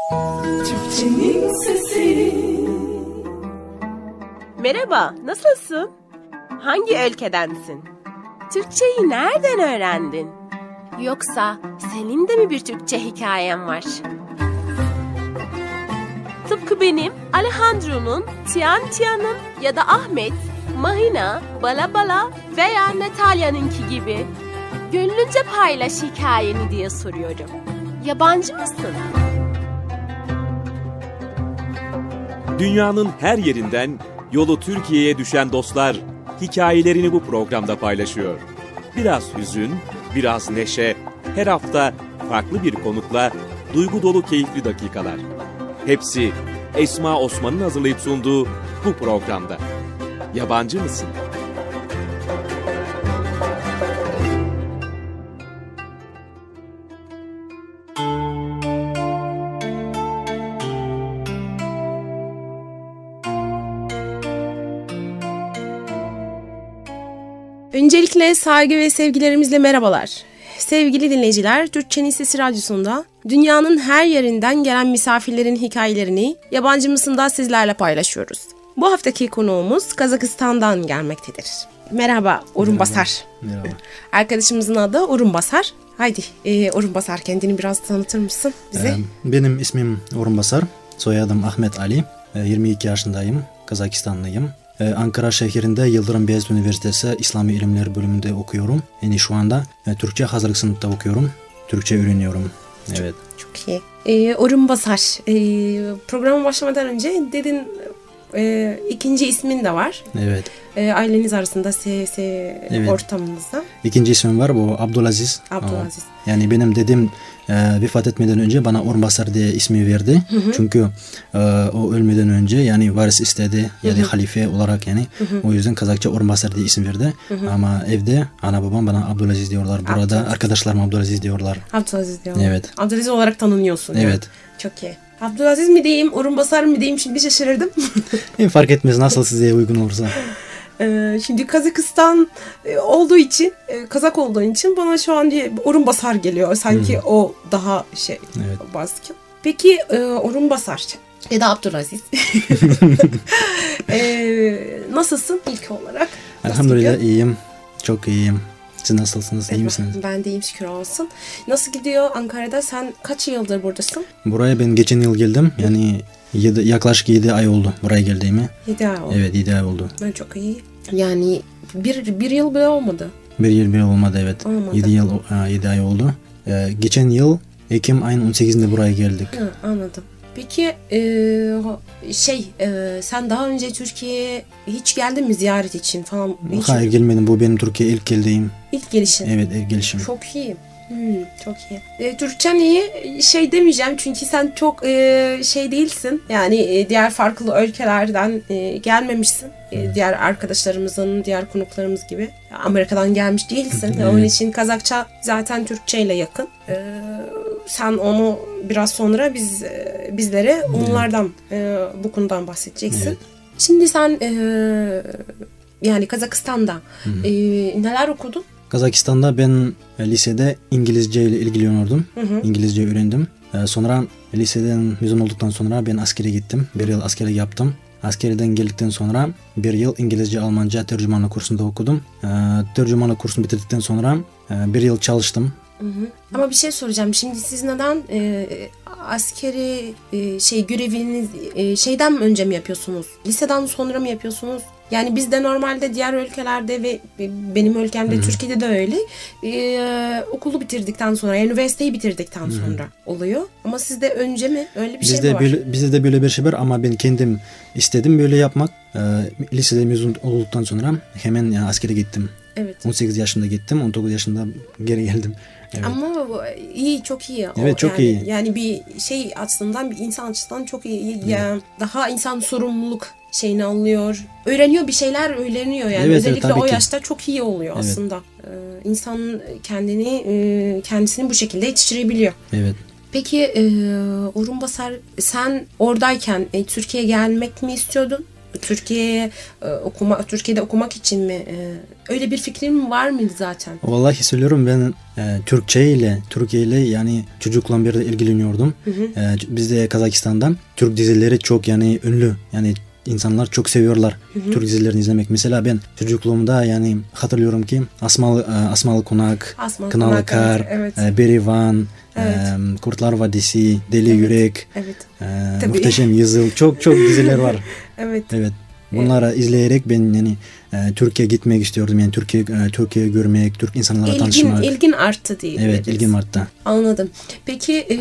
Türkçenin sesi. Merhaba, nasılsın? Hangi ülkedensin? Türkçeyi nereden öğrendin? Yoksa senin de mi bir Türkçe hikayen var? Tıpkı benim, Alejandro'nun, Tian Tian'ın ya da Ahmet, Mahina, Bala Bala veya Natalya'nınki gibi. Gönlünce paylaş hikayeni diye soruyorum. Yabancı mısın? Dünyanın her yerinden yolu Türkiye'ye düşen dostlar hikayelerini bu programda paylaşıyor. Biraz hüzün, biraz neşe, her hafta farklı bir konukla duygu dolu keyifli dakikalar. Hepsi Esma Osman'ın hazırlayıp sunduğu bu programda. Yabancı mısın? Saygı ve sevgilerimizle merhabalar. Sevgili dinleyiciler, Türkçenin Sesi Radyosu'nda dünyanın her yerinden gelen misafirlerin hikayelerini yabancı mısında sizlerle paylaşıyoruz. Bu haftaki konuğumuz Kazakistan'dan gelmektedir. Merhaba Orun Basar. Merhaba. Arkadaşımızın adı Orun Basar. Haydi e, Orun Basar kendini biraz tanıtır mısın bize? Ee, Benim ismim Orun Basar. Soyadım Ahmet Ali. Ee, 22 yaşındayım. Kazakistanlıyım. Ee, Ankara şehrinde Yıldırım Beyazıt Üniversitesi İslami İlimler bölümünde okuyorum. Yani şu anda e, Türkçe hazırlık sınıfta okuyorum. Türkçe öğreniyorum. Evet. Çok iyi. E, Orun Basar. E, programa başlamadan önce dedin e, ikinci ismin de var. Evet. E, aileniz arasında se, se Evet. ortamınızda. İkinci ismim var bu Abdülaziz. Abdülaziz. Aa, Yani benim dedem e, vefat etmeden önce bana Orun Basar diye ismi verdi. Çünkü e, o ölmeden önce yani varis istedi yani halife olarak yani o yüzden Kazakça Orun Basar diye isim verdi. Ama evde ana babam bana Abdülaziz diyorlar. Burada Abdülaziz. arkadaşlarım Abdülaziz diyorlar. Abdülaziz diyor. Evet. Abdülaziz olarak tanınıyorsun. yani. Evet. Çok iyi. Abdülaziz mi diyeyim, Orun Basar mı diyeyim şimdi şaşırdım. E, fark etmez nasıl size uygun olursa. Ee, şimdi Kazakistan e, olduğu için, e, Kazak olduğu için bana şu an diye Orun Basar geliyor. Sanki o daha şey Evet. baskın. Peki e, Orun Basar ya da Abdülaziz. Ee, nasılsın ilk olarak? Elhamdülillah iyiyim. Çok iyiyim. Siz nasılsınız? İyi misiniz? Ben de iyiyim şükür olsun. Nasıl gidiyor Ankara'da? Sen kaç yıldır buradasın? Buraya ben geçen yıl geldim. Yani yedi, yaklaşık 7 ay oldu buraya geldiğimi. 7 ay oldu. Evet 7 ay oldu. Ben çok iyi. Yani bir, bir yıl bile olmadı. Bir yıl bile olmadı evet. Olmadı. 7 yıl 7 ay oldu. Ee, geçen yıl Ekim ayın 18'inde buraya geldik. Ha, anladım. Peki e, şey e, sen daha önce Türkiye'ye hiç geldin mi ziyaret için falan? Hiç Hayır gelmedim. Bu benim Türkiye ilk geldiğim. İlk gelişin. Evet ilk gelişim. Çok iyi. Hmm, çok iyi. E, Türkçen iyi şey demeyeceğim çünkü sen çok e, şey değilsin. Yani e, diğer farklı ülkelerden e, gelmemişsin. E, diğer arkadaşlarımızın, diğer konuklarımız gibi. Amerika'dan gelmiş değilsin. Evet. Onun için Kazakça zaten Türkçe ile yakın. E, sen onu biraz sonra biz e, bizlere onlardan e, bu konudan bahsedeceksin. Evet. Şimdi sen e, yani Kazakistan'da e, neler okudun? Kazakistan'da ben lisede İngilizce ile ilgileniyordum. İngilizce öğrendim. Sonra liseden mezun olduktan sonra ben askere gittim. Bir yıl askere yaptım. Askeriden geldikten sonra bir yıl İngilizce, Almanca tercümanlık kursunda okudum. Tercümanlık kursunu bitirdikten sonra bir yıl çalıştım. Ama bir şey soracağım. Şimdi siz neden e, askeri e, şey göreviniz e, şeyden mi önce mi yapıyorsunuz? Liseden sonra mı yapıyorsunuz? Yani bizde normalde diğer ülkelerde ve benim ülkemde Türkiye'de de öyle. E, okulu bitirdikten sonra, yani üniversiteyi bitirdikten sonra oluyor. Ama sizde önce mi? Öyle bir şey mi Bizde var? böyle, bizde de böyle bir şey var ama ben kendim istedim böyle yapmak. E, lisede mezun olduktan sonra hemen yani askere gittim. Evet. 18 yaşında gittim, 19 yaşında geri geldim. Evet. Ama iyi çok iyi. O Evet, çok yani, iyi. Yani bir şey açısından bir insan açısından çok iyi. Yani daha insan sorumluluk şeyini alıyor. Öğreniyor bir şeyler öğreniyor yani. Evet, evet, Özellikle tabii o ki. yaşta çok iyi oluyor Evet. aslında. Ee, insan kendini e, kendisini bu şekilde yetiştirebiliyor. Evet. Peki e, Orun Basar sen oradayken e, Türkiye'ye gelmek mi istiyordun? Türkiye'ye e, okuma Türkiye'de okumak için mi e, öyle bir fikrin var mıydı zaten? Vallahi söylüyorum ben e, Türkçe ile Türkiye ile yani beri de ilgileniyordum. E, biz de Kazakistan'dan Türk dizileri çok yani ünlü. Yani insanlar çok seviyorlar Türk dizilerini izlemek. Mesela ben çocukluğumda yani hatırlıyorum ki Asmalı e, Asmalı Konak, Asmalı Kınalı Konak, Kar, evet. e, Berivan, Evet. e, Kurtlar Vadisi, Deli Yürek, Evet. e, Tabii. Muhteşem Yüzyıl çok çok diziler var. Evet. Evet. Bunları izleyerek ben yani e, Türkiye gitmek istiyordum. Yani Türkiye e, Türkiye görmek, Türk insanlarla İlgin, tanışmak. ilgin arttı diye. Evet, ilgim arttı. Anladım. Peki e,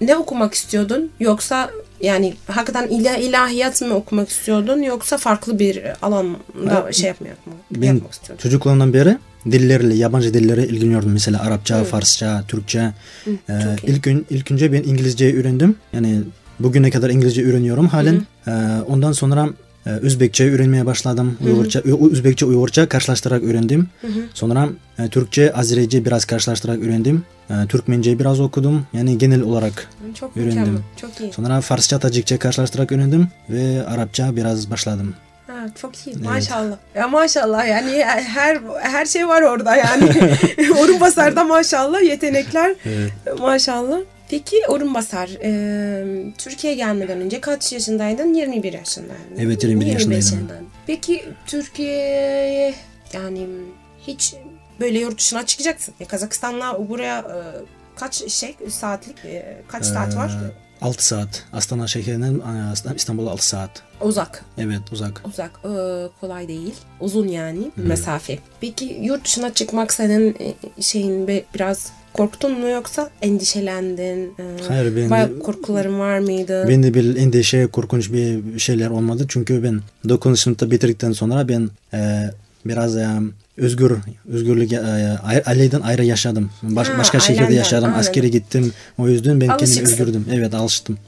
ne okumak istiyordun? Yoksa yani hakikaten ilah, ilahiyat mı okumak istiyordun yoksa farklı bir alanda Ben- şey yapmak mı? Ben yapmak istiyordun? çocukluğumdan beri dillerle, yabancı dillere ilgileniyordum. Mesela Arapça, Farsça, Türkçe. E, çok iyi. ilk, gün, ilk önce ben İngilizceyi öğrendim. Yani bugüne kadar İngilizce öğreniyorum halen. E, ondan sonra e, Özbekçe öğrenmeye başladım. Uygurca, Ü- Özbekçe, Uygurca karşılaştırarak öğrendim. Sonra e, Türkçe, Azerice biraz karşılaştırarak öğrendim. E, Türkmence biraz okudum. Yani genel olarak Çok öğrendim. mükemmel. Çok iyi. Sonra Farsça, Tacikçe karşılaştırarak öğrendim ve Arapça biraz başladım. Ha, çok iyi. Maşallah. Ya maşallah yani her her şey var orada yani. Orun Basar'da maşallah yetenekler. Maşallah. Peki Orun Basar, e, Türkiye'ye gelmeden önce kaç yaşındaydın? 21 yaşındaydın. Evet, 21 yaşındaydım. yaşındaydın. Peki Türkiye'ye yani hiç böyle yurt dışına çıkacaksın. Ya Kazakistan'la buraya e, kaç şey saatlik e, kaç saat var? 6 saat. Astana şehrinden e, İstanbul'a 6 saat. Uzak. Evet uzak. Uzak, e, kolay değil. Uzun yani mesafe. Peki yurt dışına çıkmak senin e, şeyin biraz korktun mu yoksa endişelendin? E, Hayır, ben de- bayağı korkuların var mıydı? Ben de bir endişe, korkunç bir şeyler olmadı. Çünkü ben 9. sınıfta bitirdikten sonra ben e, biraz e, özgür, özgürlük e, aile- aileden ayrı yaşadım. Baş- Ha, başka şehirde yaşadım. anladım. Askere gittim. O yüzden ben kendimi Alışıksın. özgürdüm. Evet alıştım.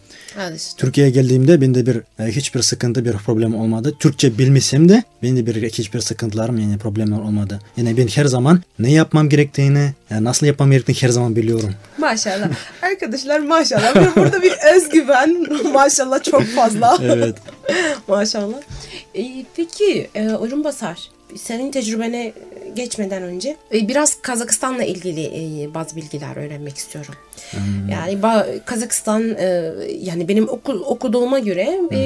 İşte. Türkiye'ye geldiğimde bende bir e, hiçbir sıkıntı, bir problem olmadı. Türkçe bilmesem de bende bir hiçbir sıkıntılarım yani problemler olmadı. Yani ben her zaman ne yapmam gerektiğini, yani nasıl yapmam gerektiğini her zaman biliyorum. Maşallah. Arkadaşlar maşallah. Bir- Burada bir özgüven maşallah çok fazla. Evet. maşallah. E, peki e, Orun Basar senin tecrübene geçmeden önce e, biraz Kazakistan'la ilgili e, bazı bilgiler öğrenmek istiyorum. Yani ba- Kazakistan e, yani benim oku, okuduğuma göre e,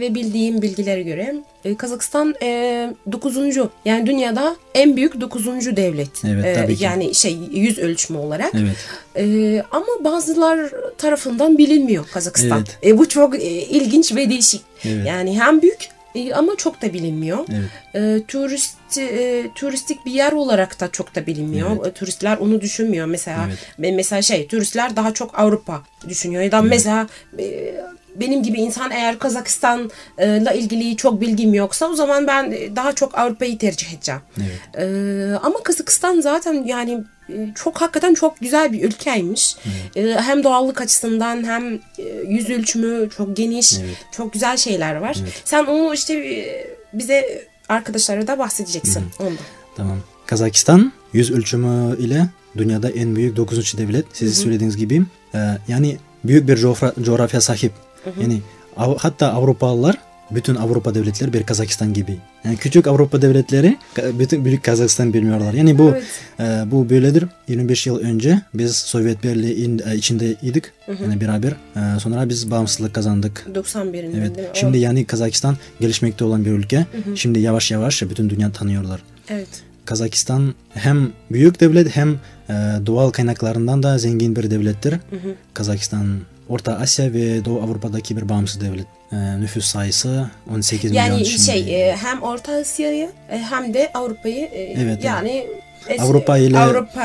ve bildiğim bilgilere göre Kazakistan e, 9. yani dünyada en büyük 9. devlet. Evet, tabii ki. Yani şey yüz ölçümü olarak. Evet. Ama bazılar tarafından bilinmiyor Kazakistan. Evet. Bu çok ilginç ve değişik. Evet. Yani hem büyük e, ama çok da bilinmiyor. Evet. E, turist e, turistik bir yer olarak da çok da bilinmiyor. E, turistler onu düşünmüyor. Mesela Evet. mesela şey turistler daha çok Avrupa düşünüyor. Ya da mesela e, benim gibi insan eğer Kazakistan'la ilgili çok bilgim yoksa o zaman ben daha çok Avrupa'yı tercih edeceğim. Evet. Ee, ama Kazakistan zaten yani e, çok hakikaten çok güzel bir ülkeymiş. Ee, hem doğallık açısından hem e, yüz ölçümü çok geniş, Evet. çok güzel şeyler var. Sen onu işte e, bize arkadaşlara da bahsedeceksin ondan. Tamam. Kazakistan yüz ölçümü ile dünyada en büyük 9. devlet. Siz söylediğiniz gibi. Ee, yani büyük bir coğra- coğrafya sahip. Yani Av- hatta Avrupalılar bütün Avrupa devletleri bir Kazakistan gibi. Yani küçük Avrupa devletleri bütün büyük Kazakistan bilmiyorlar. Yani bu Evet. e, bu böyledir. 25 yıl önce biz Sovyet Birliği e, içindeydik. Yani beraber. E, sonra biz bağımsızlık kazandık. 91'in Evet. değil mi? O- Şimdi yani Kazakistan gelişmekte olan bir ülke. Şimdi yavaş yavaş bütün dünya tanıyorlar. evet. Kazakistan hem büyük devlet hem e, doğal kaynaklarından da zengin bir devlettir. Kazakistan Orta Asya ve Doğu Avrupa'daki bir bağımsız devlet. E, nüfus sayısı 18 milyon Yani şey e, hem Orta Asya'yı e, hem de Avrupa'yı e, Evet, yani es- Avrupa ile- Avrupa,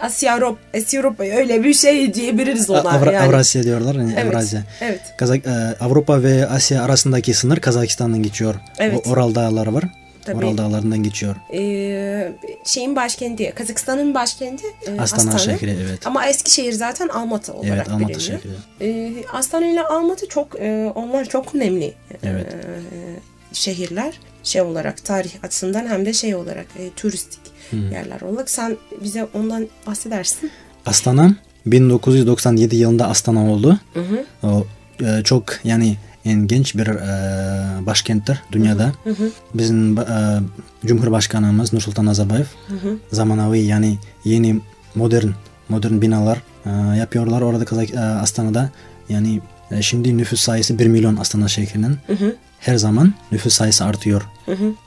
Asya, Avrupa, Asya, Avrupa öyle bir şey diyebiliriz ona. Avra- yani. Avrasya diyorlar yani Evet, Avrasya. evet. Kazak, e, Avrupa ve Asya arasındaki sınır Kazakistan'dan geçiyor. Evet. O, Oral Dağları var. Tabii. Oral Dağları'ndan geçiyor. Ee, şeyin başkenti, Kazakistan'ın başkenti e, Astana şehri, evet. Ama Eskişehir zaten Almatı olarak Evet Almatı biliniyor. şehri. Ee, Astana ile Almatı çok, e, onlar çok önemli e, Evet. şehirler. Şey olarak, tarih açısından hem de şey olarak, e, turistik yerler olarak. Sen bize ondan bahsedersin. Astana 1997 yılında Astana oldu. O e, çok yani genç bir e, başkenttir dünyada. Bizim e, Cumhurbaşkanımız Nursultan Nazarbayev zamanavi yani yeni modern modern binalar e, yapıyorlar orada Kazak e, Astana'da. Yani e, şimdi nüfus sayısı 1 milyon Astana şehrinin. Her zaman nüfus sayısı artıyor.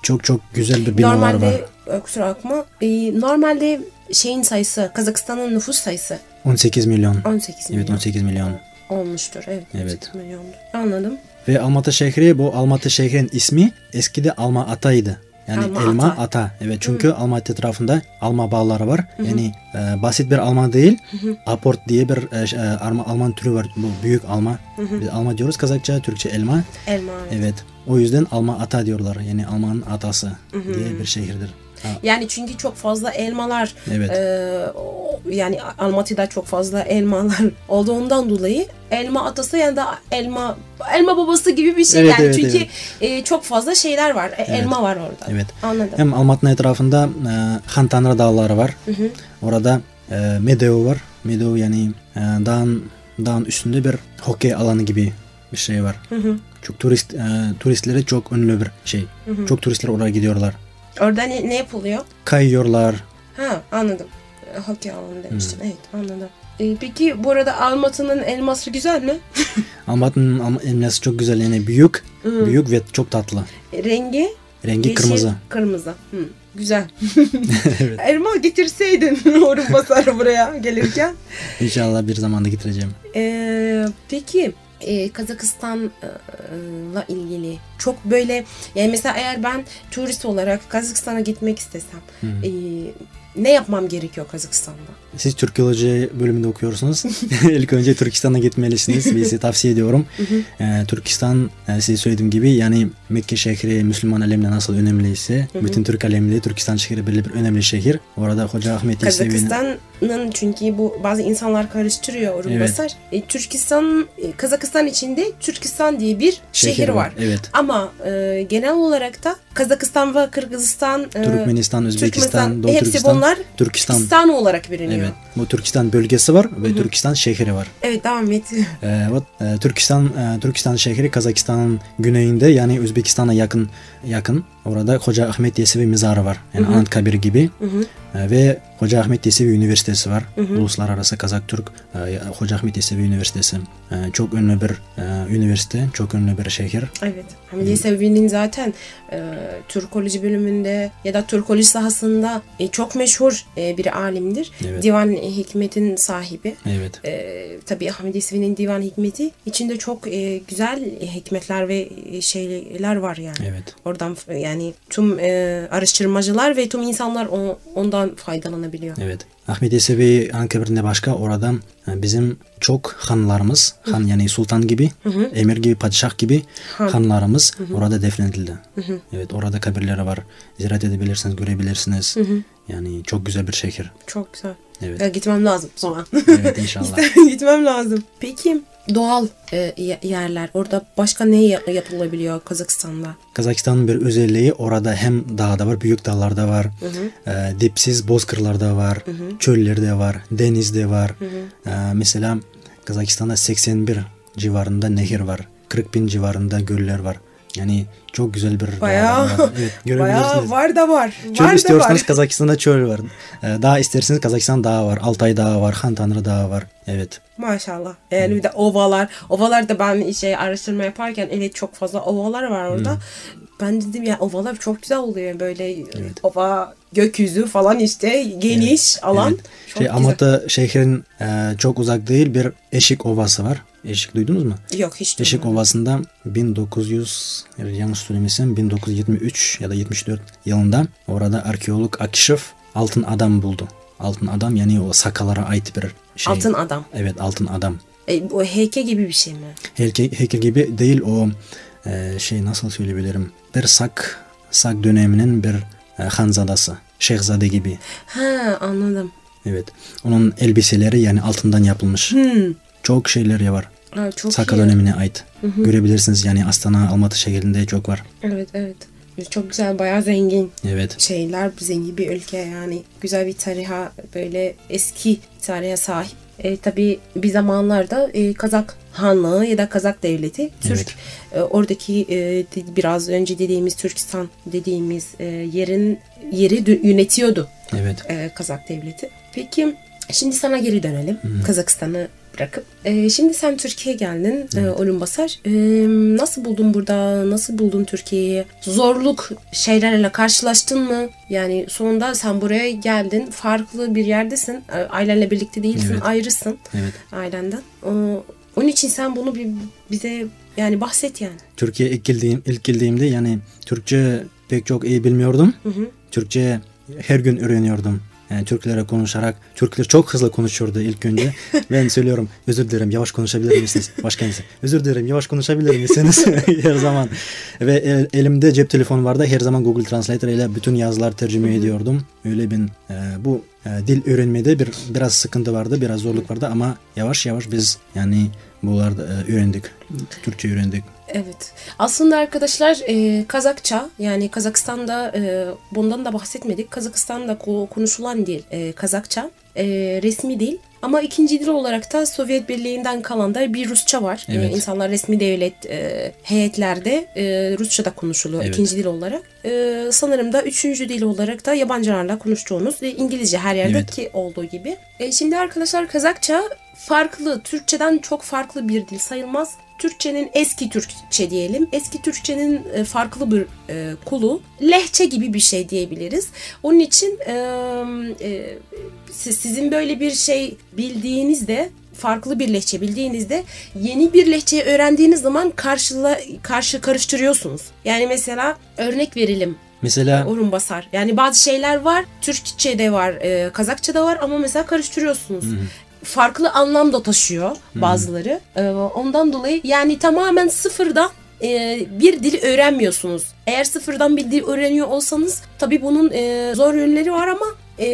Çok çok güzel bir binalar var. Normalde kusura bakma. e, normalde şeyin sayısı Kazakistan'ın nüfus sayısı 18 milyon. 18 milyon Evet 18 milyon. Olmuştur. Evet. Evet. 18 milyondur. Anladım. Ve Almatı şehri bu Almatı şehrin ismi eskide Alma Ata'ydı. Yani Alma elma Ata. ata. Evet çünkü Almatı etrafında alma bağları var. Yani e, basit bir alma değil. Aport diye bir e, e, arma, Alman türü var. Bu büyük alma. Biz alma diyoruz Kazakça, Türkçe elma. Elma. Evet. O yüzden alma ata diyorlar. Yani Alman'ın atası diye bir şehirdir. Ha, Yani çünkü çok fazla elmalar Evet. e, yani Almaty'da çok fazla elmalar olduğundan dolayı elma atası ya da elma elma babası gibi bir şey Evet, yani evet, çünkü evet. e, çok fazla şeyler var E, elma var orada Evet. anladım Hem Almat'ın etrafında e, Han Tanrı Dağları var. Orada e, Meadow var. Meadow yani e, dağın, dağın üstünde bir hokey alanı gibi bir şey var. Çok turist e, turistleri çok ünlü bir şey. Çok turistler oraya gidiyorlar. Orada ne, ne yapılıyor? Kayıyorlar. ha anladım. E, hokey alanı demiştin evet anladım. E, peki bu arada Almatı'nın elması güzel mi? Almat'ın Alma- elması çok güzel. Yani büyük, büyük ve çok tatlı. E, rengi? Rengi yeşil, kırmızı. kırmızı. Hı, güzel. Elma getirseydin orun basarı buraya gelirken. İnşallah bir zamanda getireceğim. Ee, peki e, Kazakistan'la ilgili çok böyle yani mesela eğer ben turist olarak Kazakistan'a gitmek istesem e, ne yapmam gerekiyor Kazakistan'da? Siz Türkoloji bölümünde okuyorsunuz. İlk önce Türkistan'a gitmelisiniz. Ben size tavsiye ediyorum. Ee, Türkistan e, size söylediğim gibi yani Mekke şehri Müslüman alemde nasıl önemliyse bütün Türk aleminde Türkistan şehri böyle bir önemli şehir. Orada Hoca Ahmet Yesevi'nin çünkü bu bazı insanlar karıştırıyor Orun Evet. E, Türkistan e, Kazakistan içinde Türkistan diye bir şehir, var. Evet. Ama e, genel olarak da Kazakistan ve Kırgızistan, e, Türkmenistan, Özbekistan, Doğu hepsi Türkistan, bunlar Türkistan. Türkistan olarak biliniyor. Evet. Bu Türkistan bölgesi var ve Türkistan şehri var. Evet devam et. Ee, evet, e, Türkistan e, Türkistan şehri Kazakistan'ın güneyinde yani Özbekistan'a yakın yakın. Orada Hoca Ahmet Yesevi mezarı var. Yani Anıtkabir gibi. E, ve Hoca Ahmet Yesevi Üniversitesi var. Uluslararası Kazak Türk e, Hoca Ahmet Yesevi Üniversitesi. E, çok ünlü bir e, üniversite, çok ünlü bir şehir. Evet. Hamid Yesevi'nin zaten e, Türkoloji bölümünde ya da Türkoloji sahasında e, çok meşhur e, bir alimdir. Evet. Divan Hikmet'in sahibi. Evet. E, tabii Hamid Yesevi'nin Divan Hikmeti içinde çok e, güzel hikmetler ve e, şeyler var yani. Evet. Oradan yani tüm e, araştırmacılar ve tüm insanlar o- ondan faydalanabiliyor. Evet. Ahmet Yesevi Anıtkabir'inde başka oradan e, bizim çok hanlarımız, han yani sultan gibi, emir gibi, padişah gibi hanlarımız orada defnedildi. Evet orada kabirleri var. Ziyaret edebilirsiniz, görebilirsiniz. Yani çok güzel bir şehir. Çok güzel. Evet. Ya, gitmem lazım sonra. Evet inşallah. Gitmem lazım. Peki doğal e, ye- yerler orada başka ne ya- yapılabiliyor Kazakistan'da? Kazakistan'ın bir özelliği orada hem dağda var, büyük dağlarda var, e, dipsiz bozkırlarda var, çöllerde var, denizde var. E, mesela Kazakistan'da 81 civarında nehir var, 40 bin civarında göller var. Yani çok güzel bir Bayağı- var. Evet, görebilirsiniz. Bayağı var da var. Çöl var istiyorsanız var. Kazakistan'da çöl var. E, dağ isterseniz Kazakistan dağı var, Altay dağı var, Han Tanrı dağı var. Evet. Maşallah. Yani bir de ovalar. Ovalar da ben şey araştırma yaparken evet çok fazla ovalar var orada. Ben dedim ya ovalar çok güzel oluyor böyle ova gökyüzü falan işte geniş alan. Evet. Çok Şey, güzel. Amata şehrin e, çok uzak değil bir Eşik Ovası var. Eşik duydunuz mu? Yok hiç Eşik duymadım. Ovası'nda 1900 yani yanlış söylemesem 1973 ya da 74 yılında orada arkeolog Akşif altın adam buldu. Altın adam yani o sakalara ait bir şey. Altın adam. Evet altın adam. E, bu heykel gibi bir şey mi? Heykel, heykel gibi değil o e, şey nasıl söyleyebilirim. Bir sak sak döneminin bir e, hanzadası. Şehzade gibi. Ha anladım. Evet. Onun elbiseleri yani altından yapılmış. Hmm. Çok şeyleri var. Ha, çok Saka iyi. dönemine ait. Görebilirsiniz yani Astana, Almatı şehrinde çok var. Evet evet. Çok güzel bayağı zengin Evet. şeyler zengin bir ülke yani güzel bir tariha böyle eski tarihe sahip E, tabii bir zamanlarda e, Kazak Hanlığı ya da Kazak Devleti Türk e, oradaki e, biraz önce dediğimiz Türkistan dediğimiz e, yerin yeri yönetiyordu Evet. e, Kazak Devleti. Peki şimdi sana geri dönelim. Kazakistan'ı bırakıp. E, şimdi sen Türkiye'ye geldin e, Olim Basar. E, nasıl buldun burada? Nasıl buldun Türkiye'yi? Zorluk şeylerle karşılaştın mı? Yani sonunda sen buraya geldin. Farklı bir yerdesin. E, ailenle birlikte değilsin. Evet. ayrısın Evet. ailenden. O, onun için sen bunu bir, bize yani bahset yani. Türkiye'ye ilk geldiğim ilk geldiğimde yani Türkçe pek çok iyi bilmiyordum. Türkçe her gün öğreniyordum. Yani Türklere konuşarak, Türkler çok hızlı konuşuyordu ilk önce. ben söylüyorum, özür dilerim yavaş konuşabilir misiniz? Başkanım, özür dilerim yavaş konuşabilir misiniz? her zaman. Ve el- elimde cep telefonu vardı. Her zaman Google Translator ile bütün yazılar tercüme ediyordum. Öyle ben e, bu e, dil öğrenmede bir biraz sıkıntı vardı, biraz zorluk vardı ama yavaş yavaş biz yani bunları e, öğrendik. Türkçe öğrendik. Evet. Aslında arkadaşlar e, Kazakça yani Kazakistan'da e, bundan da bahsetmedik. Kazakistan'da ko- konuşulan dil e, Kazakça. E, resmi dil. Ama ikinci dil olarak da Sovyet Birliği'nden kalan da bir Rusça var. E, Evet. insanlar resmi devlet e, heyetlerde e, Rusça da konuşuluyor Evet. ikinci dil olarak. E, sanırım da üçüncü dil olarak da yabancılarla konuştuğunuz ve İngilizce her yerdeki olduğu gibi. E, şimdi arkadaşlar Kazakça farklı, Türkçeden çok farklı bir dil sayılmaz. Türkçenin eski Türkçe diyelim. Eski Türkçenin e, farklı bir e, kulu. Lehçe gibi bir şey diyebiliriz. Onun için e, siz- sizin böyle bir şey bildiğinizde farklı bir lehçe bildiğinizde yeni bir lehçeyi öğrendiğiniz zaman karşıla, karşı karıştırıyorsunuz. Yani mesela örnek verelim. Mesela Orun basar. Yani bazı şeyler var. Türkçe'de var, e, Kazakça'da var ama mesela karıştırıyorsunuz. Farklı anlam da taşıyor bazıları. E, ondan dolayı yani tamamen sıfırdan e, bir dil öğrenmiyorsunuz. Eğer sıfırdan bir dil öğreniyor olsanız tabii bunun e, zor yönleri var ama e,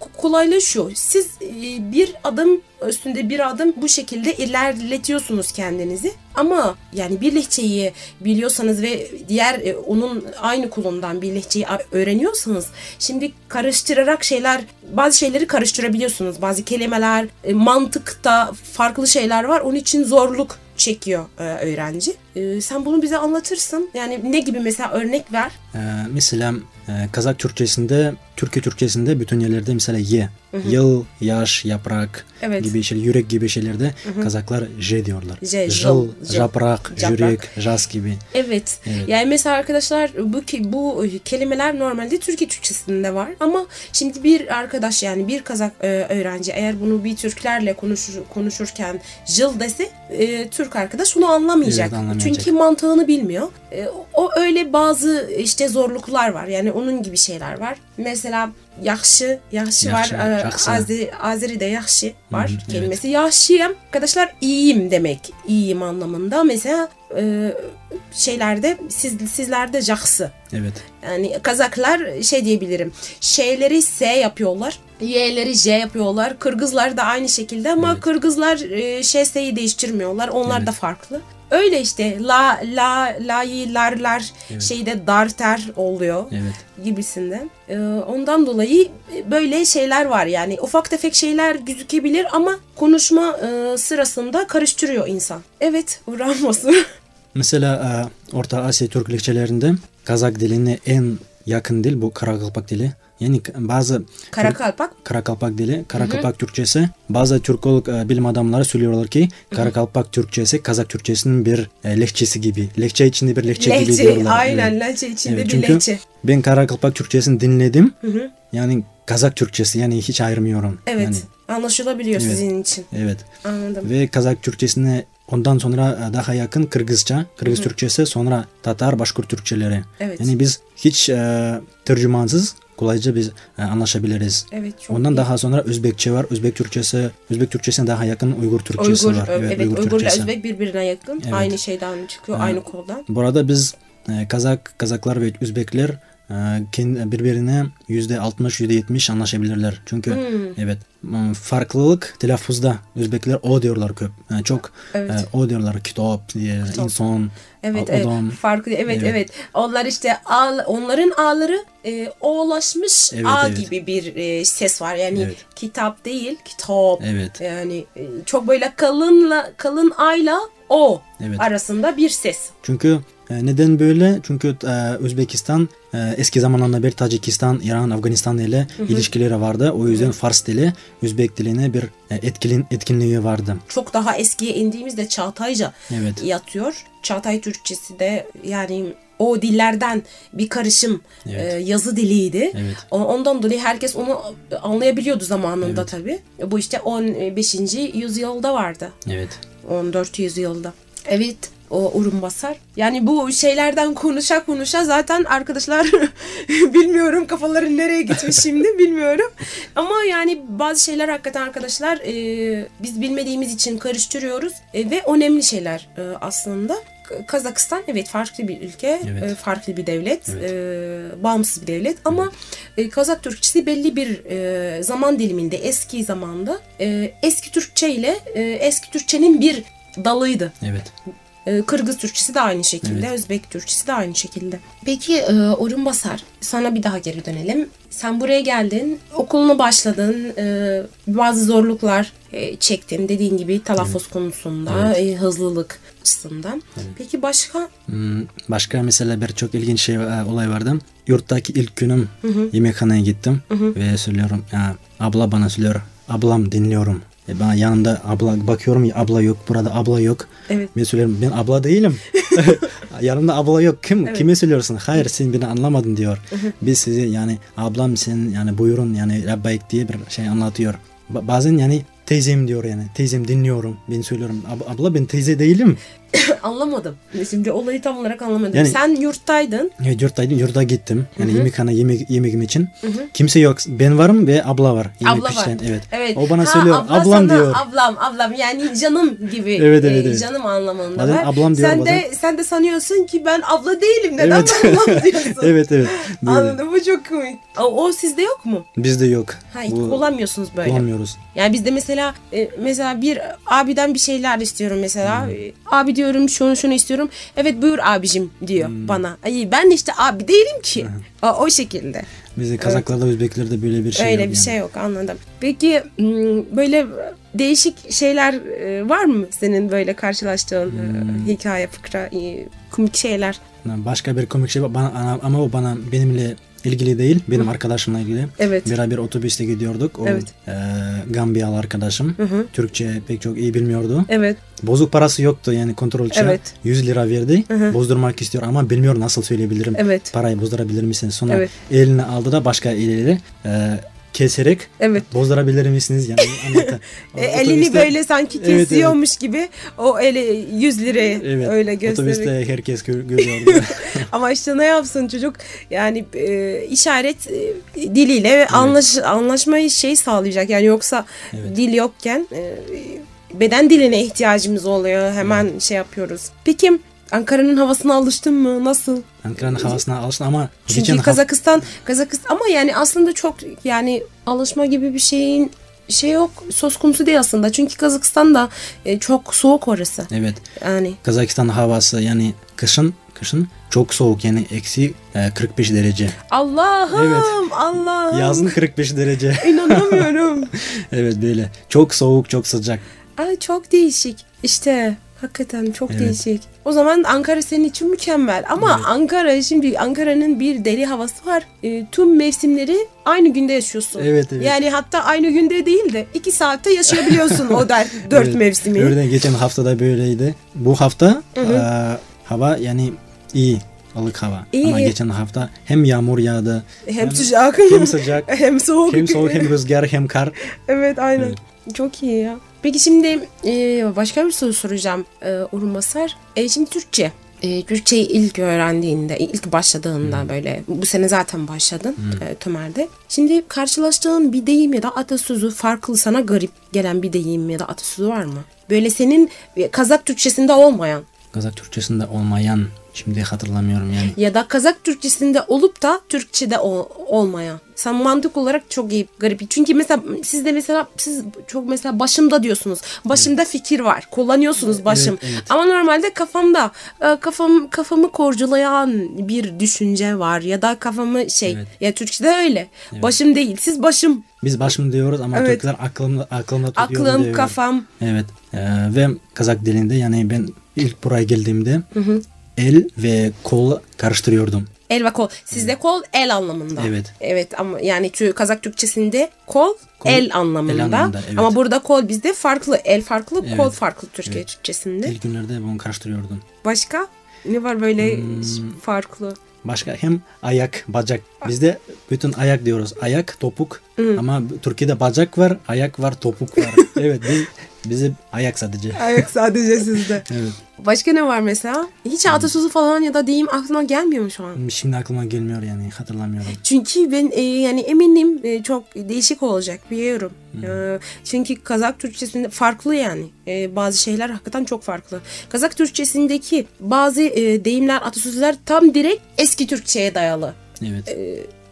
ko- kolaylaşıyor. Siz e, bir adım üstünde bir adım bu şekilde ilerletiyorsunuz kendinizi. Ama yani bir lehçeyi biliyorsanız ve diğer e, onun aynı kulundan bir lehçeyi öğreniyorsanız şimdi karıştırarak şeyler bazı şeyleri karıştırabiliyorsunuz. Bazı kelimeler, e, mantıkta farklı şeyler var. Onun için zorluk çekiyor e, öğrenci. E, sen bunu bize anlatırsın. Yani ne gibi mesela örnek ver. e, mesela e, Kazak Türkçesinde, Türkiye Türkçesinde bütün yerlerde mesela ye, yıl, yaş, yaprak Evet. gibi şey, yürek gibi şeylerde Kazaklar j diyorlar. J, Jıl, yaprak, yürek, jas gibi. Evet. Evet. Yani mesela arkadaşlar bu ki bu kelimeler normalde Türkiye Türkçesinde var ama şimdi bir arkadaş yani bir Kazak e, öğrenci eğer bunu bir Türklerle konuşur, konuşurken jıl dese e, Türk arkadaş bunu anlamayacak. Evet, anlamayacak. Çünkü bence. mantığını bilmiyor. E, o öyle bazı işte zorluklar var. Yani onun gibi şeyler var. Mesela yaxşı, yaxşı var. E, Azeri, Azeri'de yaxşı var Hı-hı, kelimesi. Evet. Yaxşıyım. Arkadaşlar iyiyim demek. İyiyim anlamında. Mesela e, şeylerde siz sizlerde jaksı. Evet. Yani Kazaklar şey diyebilirim. Şeyleri S yapıyorlar. Y'leri J yapıyorlar. Kırgızlar da aynı şekilde ama evet. Kırgızlar e, ŞS'yi değiştirmiyorlar. Onlar evet. da farklı. Öyle işte la la la'yı larlar Evet. şeyde darter oluyor Evet. gibisinden. Ee, ondan dolayı böyle şeyler var yani ufak tefek şeyler gözükebilir ama konuşma e, sırasında karıştırıyor insan. Evet, Ramos. Mesela e, Orta Asya Türk lehçelerinde Kazak diline en yakın dil bu Karakalpak dili. Yani bazı Karakalpak. Karakalpak dili, Karakalpak Türkçesi. Bazı Türkolog e, bilim adamları söylüyorlar ki Karakalpak Türkçesi Kazak Türkçesinin bir e, lehçesi gibi. Lehçe içinde bir lehçe, gibi diyorlar. aynen Evet. lehçe içinde Evet, bir çünkü lehçe. ben Karakalpak Türkçesini dinledim. hı. Yani Kazak Türkçesi yani hiç ayırmıyorum. Evet, Yani, anlaşılabiliyor Evet. sizin için. evet. Anladım. Ve Kazak Türkçesine ondan sonra e, daha yakın Kırgızca, Kırgız Türkçesi sonra Tatar, Başkurt Türkçeleri. Evet. Yani biz hiç e, tercümansız kolayca biz e, anlaşabiliriz. Evet, çok Ondan iyi. daha sonra Özbekçe var. Özbek Türkçesi, Özbek Türkçesine daha yakın Uygur Türkçesi Uygur, var. evet, Uygur ile Türkçesi. Özbek birbirine yakın. Evet. Aynı şeyden çıkıyor, Ha. aynı koldan. Bu arada biz e, Kazak, Kazaklar ve Özbekler e, birbirine yüzde 60 yüzde 70 anlaşabilirler. Çünkü Hmm. evet farklılık telaffuzda Özbekler o diyorlar köp. Yani çok Evet. e, o diyorlar kitap diye Kitap. insan Evet, evet. adam. Farklı. Evet, Evet. evet. Onlar işte ağ, onların ağları e, o'laşmış Evet, ağ evet. gibi bir e, ses var. Yani Evet. kitap değil, kitap. Evet. Yani e, çok böyle kalınla kalın ayla o Evet. arasında bir ses. Çünkü neden böyle? Çünkü e, Özbekistan e, eski zamanlarda bir Tacikistan, İran, Afganistan ile ilişkileri vardı. O yüzden Fars dili Özbek diline bir e, etkilin etkinliği vardı. Çok daha eskiye indiğimizde Çağatayca Evet. yatıyor. Çağatay Türkçesi de yani o dillerden bir karışım Evet. e, yazı diliydi. Evet. Ondan dolayı herkes onu anlayabiliyordu zamanında Evet. tabii. Bu işte 15. yüzyılda vardı. Evet. 14 yüzyılda. Evet o Urum Basar. Yani bu şeylerden konuşa konuşa zaten arkadaşlar bilmiyorum kafaları nereye gitmiş şimdi bilmiyorum. Ama yani bazı şeyler hakikaten arkadaşlar e, biz bilmediğimiz için karıştırıyoruz E, ve önemli şeyler e, aslında. Kazakistan evet farklı bir ülke, Evet. e, farklı bir devlet, Evet. e, bağımsız bir devlet ama e, Kazak Türkçesi belli bir e, zaman diliminde eski zamanda e, eski Türkçe ile e, eski Türkçenin bir dalıydı. Evet. E, Kırgız Türkçesi de aynı şekilde, Evet. Özbek Türkçesi de aynı şekilde. Peki e, Orun Basar, sana bir daha geri dönelim. Sen buraya geldin, okuluna başladın, e, bazı zorluklar e, çektin dediğin gibi telaffuz konusunda, e, hızlılık açısından. Peki başka? Hmm, Başka mesela bir çok ilginç şey olay vardı. Yurttaki ilk günüm yemekhaneye gittim ve söylüyorum ya abla bana söylüyor ablam dinliyorum. E ben yanımda abla bakıyorum ya abla yok burada abla yok. Evet. Ben söylüyorum ben abla değilim. yanımda abla yok. Kim kime söylüyorsun? Hayır sen beni anlamadın diyor. Biz size yani ablam sen yani buyurun yani labbaik diye bir şey anlatıyor. Ba- bazen yani teyzem diyor yani. Teyzem dinliyorum. Ben söylüyorum "Ab- abla ben teyze değilim. Anlamadım. Şimdi olayı tam olarak anlamadım. Yani- Sen yurttaydın. Evet yurttaydım. Yurda gittim. Yani yemekhane yemek, yemeğim için. Kimse yok. Ben varım ve abla var. Yemek Abla var. pişiren, Evet. Evet. O bana Ha, söylüyor. abla ablam diyor. Ablam, ablam yani canım gibi. Evet, evet, e, evet. Canım anlamında Bazen var. ablam diyor, Sen de bazen- sen de sanıyorsun ki ben abla değilim. Neden Evet. ablam diyorsun? evet evet. Böyle. Anladım. Bu çok komik. O, o sizde yok mu? Bizde yok. Ha, Bu kullanmıyorsunuz böyle. kullanmıyoruz. Yani bizde mesela e, mesela bir abiden bir şeyler istiyorum mesela. Hmm. E, Abi diyorum şunu şunu istiyorum. Evet buyur abicim diyor Hmm. bana. Ay ben işte abi değilim ki. O, o şekilde. Bizde Kazaklarda, Özbeklerde böyle bir şey Öyle yok. bir yani. şey yok anladım. Peki m, böyle değişik şeyler e, var mı senin böyle karşılaştığın Hmm. e, hikaye, fıkra, komik şeyler? Başka bir komik şey. Bana, ama o bana benimle ilgili değil. Benim arkadaşımla ilgili. Evet. Beraber otobüste gidiyorduk. O Evet. e, Gambiyalı arkadaşım. hı. Türkçe pek çok iyi bilmiyordu. Evet. Bozuk parası yoktu yani kontrolçü. Evet. 100 lira verdi. Bozdurmak istiyor ama bilmiyor nasıl söyleyebilirim. Evet. Parayı bozdurabilir misin? Sonra Evet. eline aldı da başka eliyle e, keserek Evet. bozdurabilir misiniz? Yani anlattı. O E, elini böyle sanki Evet, evet. kesiyormuş gibi o eli 100 lirayı Evet. öyle göstererek. Otobüste herkes gör, görüyordu. Ama işte ne yapsın çocuk yani e, işaret e, diliyle anlaş, anlaşmayı şey sağlayacak yani yoksa Evet. dil yokken e, beden diline ihtiyacımız oluyor hemen şey yapıyoruz. Peki Ankara'nın havasına alıştın mı? Nasıl? Ankara'nın havasına alıştın ama Çünkü geçen Kazakistan Kazakistan ama yani aslında çok yani alışma gibi bir şeyin şey yok söz konusu değil aslında. Çünkü Kazakistan da e, çok soğuk orası. evet Yani Kazakistan havası yani kışın kışın çok soğuk yani eksi e, 45 derece. Allah'ım Evet. Allah'ım. Yazın 45 derece. İnanamıyorum. evet böyle. Çok soğuk çok sıcak. Ay çok değişik. İşte hakikaten çok Evet. değişik. O zaman Ankara senin için mükemmel. Ama Evet. Ankara şimdi Ankara'nın bir deli havası var. E, tüm mevsimleri aynı günde yaşıyorsun. Evet, evet. Yani hatta aynı günde değil de iki saatte yaşayabiliyorsun o der, dört Evet, mevsimi. Öyle geçen hafta da böyleydi. Bu hafta e, hava yani iyi. Alık hava. İyi. Ama geçen hafta hem yağmur yağdı. Hem sıcak Hem sıcak. hem soğuk. hem soğuk hem rüzgar hem kar. Evet aynen. Evet. Çok iyi ya. Peki şimdi e, başka bir soru soracağım e, Urun Basar. E, şimdi Türkçe. E, Türkçeyi ilk öğrendiğinde, ilk başladığında böyle bu sene zaten başladın e, Tömer'de. Şimdi karşılaştığın bir deyim ya da atasözü farklı sana garip gelen bir deyim ya da atasözü var mı? Böyle senin e, Kazak Türkçesinde olmayan. Kazak Türkçesinde olmayan Şimdi hatırlamıyorum yani. Ya da Kazak Türkçesinde olup da Türkçede o- olmayan. Sen mantık olarak çok iyi garip. Çünkü mesela siz de mesela siz çok mesela başımda diyorsunuz. Başımda fikir var. Kullanıyorsunuz başım. Evet, evet. Ama normalde kafamda e, kafam kafamı kurcalayan bir düşünce var ya da kafamı şey Evet. ya Türkçede öyle. Başım değil. Siz başım. Biz başım diyoruz ama Evet. Türkler aklımda, aklımda tutuyor Aklım, diyor. kafam. Evet. Ee, ve Kazak dilinde yani ben ilk buraya geldiğimde el ve kol karıştırıyordum. El ve kol. Sizde kol el anlamında. Evet. Evet ama yani Kazak Türkçesinde kol, Kol, el anlamında. el anlamında, evet. Ama burada kol bizde farklı. El farklı, kol Evet. farklı Türkiye Türkçesinde. İlk günlerde bunu karıştırıyordum. Başka? Ne var böyle Hmm. farklı? Başka hem ayak, bacak. Bizde bütün ayak diyoruz. Ayak, topuk. Ama Türkiye'de bacak var, ayak var, topuk var. evet biz, bize ayak sadece. Ayak sadece sizde. Evet. Başka ne var mesela? Hiç atasözü falan ya da deyim aklıma gelmiyor mu şu an? Şimdi aklıma gelmiyor yani hatırlamıyorum. Çünkü ben e, yani eminim e, çok değişik olacak biliyorum. E, çünkü Kazak Türkçesinde farklı yani. E, bazı şeyler hakikaten çok farklı. Kazak Türkçesindeki bazı e, deyimler, atasözler tam direkt eski Türkçeye dayalı. Evet.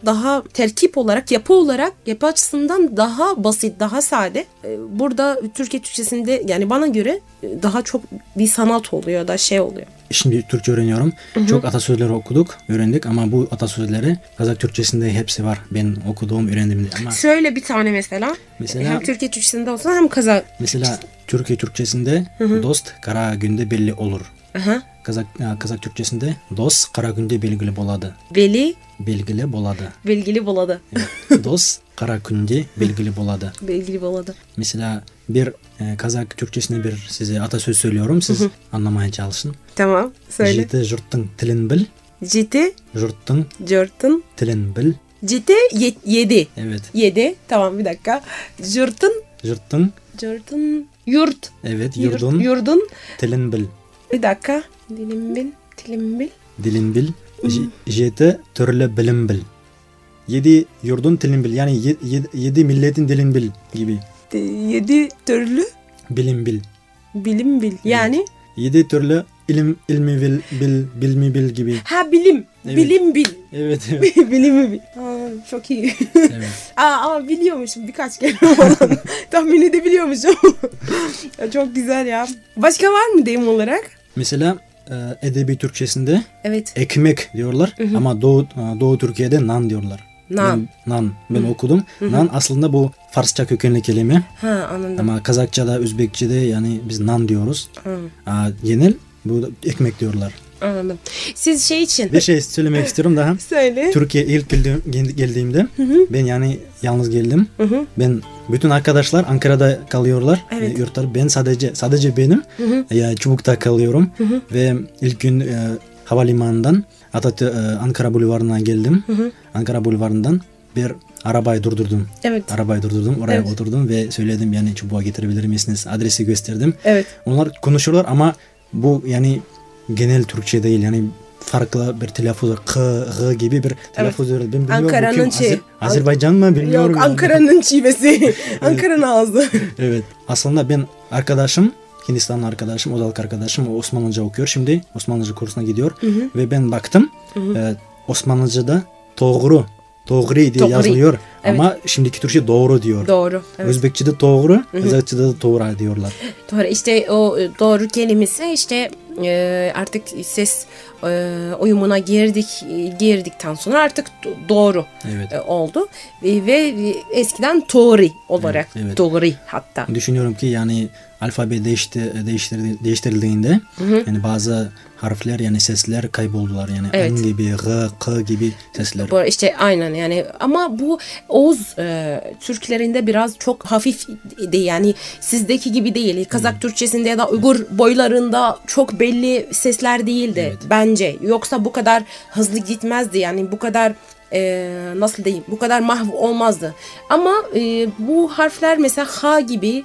Daha terkip olarak, yapı olarak, yapı açısından daha basit, daha sade. Ee, Burada Türkiye Türkçesinde yani bana göre e, daha çok bir sanat oluyor da şey oluyor. Şimdi Türkçe öğreniyorum. Çok atasözleri okuduk, öğrendik ama bu atasözleri Kazak Türkçesinde hepsi var. Ben okuduğum, öğrendiğim ama Şöyle bir tane mesela. Mesela- hem Türkiye Türkçesinde olsun hem Kazak. mesela Türkiye Türkçesinde dost kara günde belli olur. Aha. Kazak Kazak Türkçesinde dost kara günde belgili boladı. Veli Belgili boladı. bilgili boladı. dost kara günde belgili boladı. bilgili boladı. Mesela bir e, Kazak Türkçesinde bir size atasöz söylüyorum. Siz anlamaya çalışın. Tamam söyle. Jeti jurtun tilin bil. Citi, Jurtun cırtın. tilin bil. Citi ye- yedi. Evet. Yedi. Tamam bir dakika. Cırtın, Jurtun cırtın, yurt. evet Yurt- yurdun Yurdun. tilin bil. Bir dakika. Dilim bil, dilim bil. Dilin bil. J- Jeti türlü bilim bil. Yedi yurdun tilin bil. Yani ye- yedi, yedi milletin dilin bil gibi. De- Yedi türlü Bilim bil. bilim bil. Yani Yedi türlü ilim ilmi bil, bil bilmi bil gibi. ha bilim. Evet. Bilim bil. Evet evet. Bilimi bil. Aa, çok iyi. evet. Aa, ama biliyormuşum birkaç kelime falan. Tahmin edebiliyormuşum. Çok güzel ya. Başka var mı deyim olarak? Mesela e, edebi Türkçesinde Evet. ekmek diyorlar ama Doğu e, Doğu Türkiye'de nan diyorlar. Nan. Ben, nan. Ben okudum. Nan aslında bu Farsça kökenli kelime Ha anladım. ama Kazakça'da, Özbekçe'de yani biz nan diyoruz. Hı, Aa, yenil bu ekmek diyorlar. anladım. Siz şey için. Bir şey söylemek istiyorum daha. Söyle. Türkiye ilk geldiğim, gel- geldiğimde ben yani yalnız geldim. Ben bütün arkadaşlar Ankara'da kalıyorlar. Evet. e, yurtlar. Ben sadece sadece benim ya Çubuk'ta kalıyorum ve ilk gün e, havalimanından Atatürk e, Ankara Bulvarı'na geldim. Ankara Bulvarı'ndan bir arabayı durdurdum. Evet. Arabayı durdurdum. Oraya Evet. oturdum ve söyledim yani çubuğa getirebilir misiniz? Adresi gösterdim. Evet. Onlar konuşuyorlar ama bu yani genel Türkçe değil yani farklı bir telaffuz k g gibi bir telaffuz evet. ben bilmiyorum Ankara'nın şey- Azer- Azerbaycan mı bilmiyorum. Yok. Ankara'nın çivesi. Ankara'nın ağzı. evet. Aslında ben arkadaşım Hindistanlı arkadaşım, odalık arkadaşım Osmanlıca okuyor. Şimdi Osmanlıca kursuna gidiyor ve ben baktım e, Osmanlıca'da doğru, doğru diye Doğru. yazılıyor ama şimdiki Türkçe doğru diyor. Doğru. Evet. Özbekçe'de doğru, Kazakça'da da doğru diyorlar. Doğru işte o doğru kelimesi işte e, artık ses uyumuna girdik e, girdikten sonra artık do- doğru Evet. e, oldu ve, ve eskiden tori olarak Evet, evet. doğru hatta. Düşünüyorum ki yani alfabe değişti, değiştirdi, değiştirildiğinde yani bazı harfler yani sesler kayboldular yani Evet. N gibi, G, K gibi sesler. Bu işte aynen yani ama bu Oğuz e, Türklerinde biraz çok hafif de yani sizdeki gibi değil. Kazak Türkçesinde ya da Uygur boylarında çok belli sesler değildi Evet. Bence. Yoksa bu kadar hızlı gitmezdi yani bu kadar e, nasıl diyeyim bu kadar mahv olmazdı. Ama e, bu harfler mesela ha gibi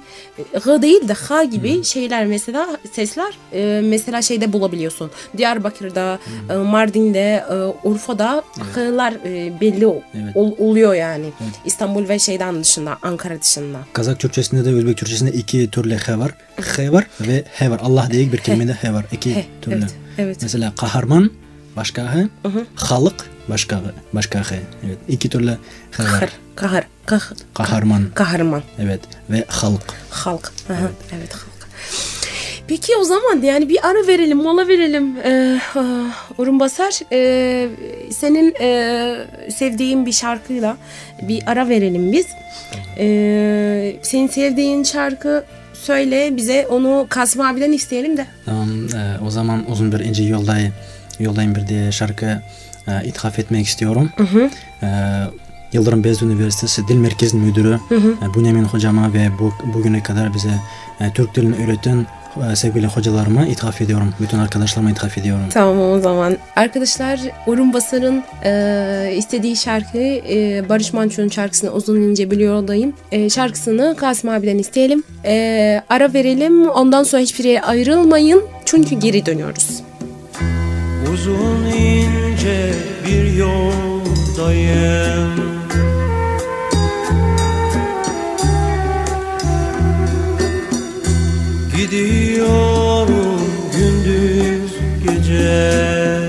h değil de ha gibi şeyler mesela sesler e, mesela şeyde bulabiliyorsun. Diyarbakır'da, e, Mardin'de, e, Urfa'da h'lar e, belli Evet. ol- oluyor yani. İstanbul ve şeyden dışında, Ankara dışında. Kazak Türkçesinde de Özbek Türkçesinde iki türlü H var. H var ve H var. Allah diye bir kelimede H var. İki He, türlü. evet. Evet. Mesela kahraman başkası, halk başkası, başkası. Evet. iki türlü h var. Kahır, kahır, kahır, Kahraman. kahraman, Evet. Ve halk. halk. Hı, evet halk. Peki o zaman yani bir ara verelim, mola verelim. Ee, ah, Orun Basar, ee, senin ee, sevdiğin bir şarkıyla bir ara verelim biz. Ee, senin sevdiğin şarkı söyle bize onu Kasım abiden isteyelim de. Tamam. e, o zaman uzun bir ince yoldayım. Yoldayım bir diye şarkı e, ithaf etmek istiyorum. E, Yıldırım Beyazıt Üniversitesi Dil Merkezi'nin müdürü e, Bunyamin hocama ve bu, bugüne kadar bize e, Türk dilini öğreten sevgili hocalarıma ithaf ediyorum. Bütün arkadaşlarıma ithaf ediyorum. Tamam o zaman. Arkadaşlar Orun Basar'ın e, istediği şarkı e, Barış Manço'nun şarkısını uzun ince biliyor olayım. E, şarkısını Kasım abiden isteyelim. E, ara verelim. Ondan sonra hiçbir yere ayrılmayın. Çünkü geri dönüyoruz. Uzun ince bir yoldayım Gidiyorum gündüz gece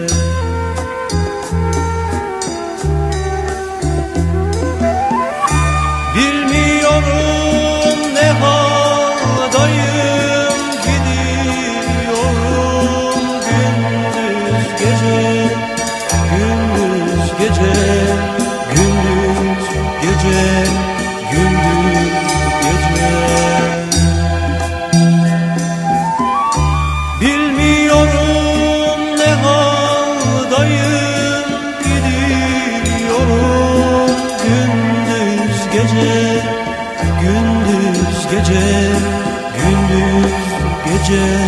gece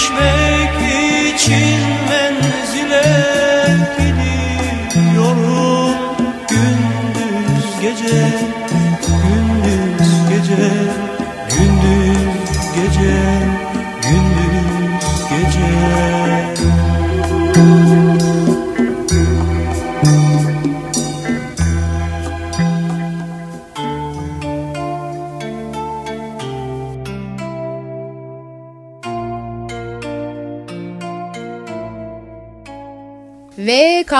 Yetişmek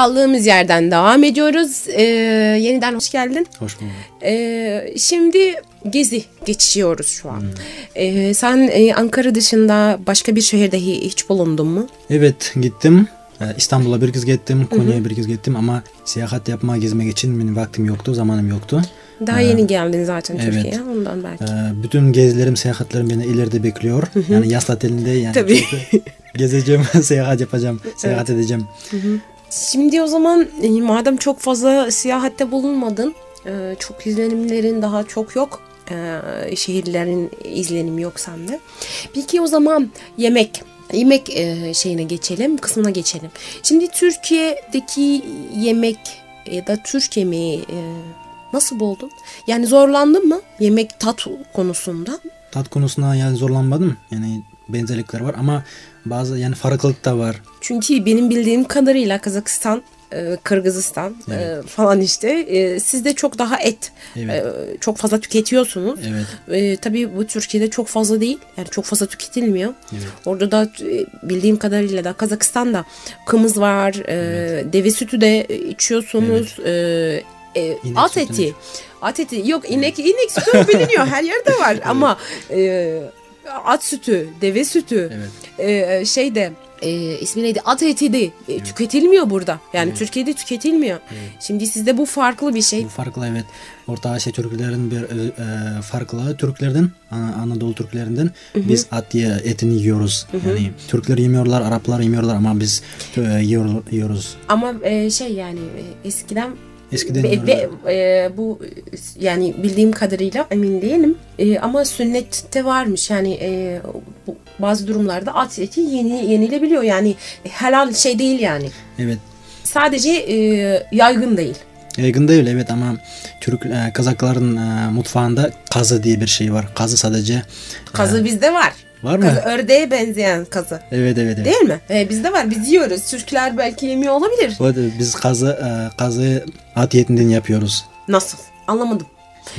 kaldığımız yerden devam ediyoruz. Ee, yeniden hoş geldin. Hoş bulduk. Ee, şimdi gezi geçiyoruz şu an. Ee, sen e, Ankara dışında başka bir şehirde hi- hiç bulundun mu? Evet gittim. Ee, İstanbul'a bir kez gittim, Konya'ya bir kez gittim ama seyahat yapma, gezmek için benim vaktim yoktu, zamanım yoktu. Daha Ee, yeni geldin zaten evet. Türkiye'ye ondan belki. Ee, bütün gezilerim, seyahatlerim beni ileride bekliyor. Yani yaz tatilinde yani Tabii. gezeceğim, seyahat yapacağım, seyahat edeceğim. Şimdi o zaman e, madem çok fazla seyahatte bulunmadın, e, çok izlenimlerin daha çok yok. e, Şehirlerin izlenimi yok sende. Peki o zaman yemek, yemek şeyine geçelim, kısmına geçelim. Şimdi Türkiye'deki yemek ya da Türk yemeği nasıl buldun? Yani zorlandın mı yemek tat konusunda? Tat konusunda yani zorlanmadım. Yani benzerlikler var ama bazı yani farklılık da var. Çünkü benim bildiğim kadarıyla Kazakistan, e, Kırgızistan e, falan işte e, sizde çok daha et Evet. çok fazla tüketiyorsunuz. Evet. E, tabii bu Türkiye'de çok fazla değil. Yani çok fazla tüketilmiyor. Orada da bildiğim kadarıyla da Kazakistan'da kımız var. e, Deve sütü de içiyorsunuz. e, e, at eti. At eti. Yok inek inek sütü biliniyor. Her yerde var ama e, at sütü, deve sütü Evet. e, şeyde e, ismi neydi? At eti de e, tüketilmiyor burada. Yani Türkiye'de tüketilmiyor. Şimdi sizde bu farklı bir şey. Bu farklı evet. Orta Asya Türklerin bir e, e, farklı Türklerden, Ana- Anadolu Türklerinden biz at ye- etini yiyoruz. Yani Türkler yemiyorlar, Araplar yemiyorlar ama biz e, yiyor- yiyoruz. Ama e, şey yani e, eskiden Eskiden yiyorlar. be- e, bu e, yani bildiğim kadarıyla emin değilim E, ama sünnette varmış yani e, bu, bazı durumlarda at eti yeni, yenilebiliyor yani helal şey değil yani Evet. sadece e, yaygın değil. Yaygın değil evet ama Türk e, Kazakların e, mutfağında kazı diye bir şey var. Kazı sadece Kazı bizde var. Var mı? Kazı ördeğe benzeyen kazı. Evet evet evet. Değil mi? E, bizde var. Biz yiyoruz. Türkler belki yemiyor olabilir. Evet, biz kazı e, kazı at etinden yapıyoruz. Nasıl? Anlamadım.